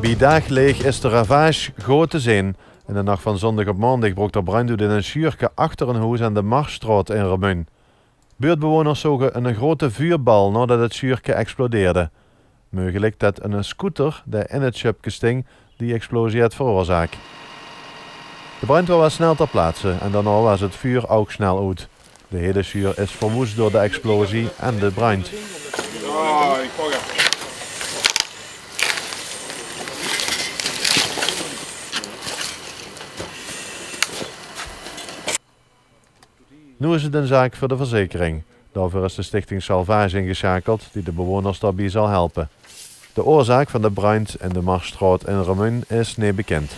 Bij dag leeg is de ravage groot te zien. In de nacht van zondag op maandag brak er brand in een schuurke achter een huis aan de Marsstraat in Remun. Buurtbewoners zogen een grote vuurbal nadat het schuurke explodeerde. Mogelijk dat een scooter die in het schipje sting die explosie had veroorzaakt. De brandweer was snel ter plaatse en daarna was het vuur ook snel uit. De hele schuur is verwoest door de explosie en de brand. Nu is het een zaak voor de verzekering. Daarvoor is de stichting Salvage ingeschakeld die de bewoners daarbij zal helpen. De oorzaak van de brand in de Marsstraat in Remun is niet bekend.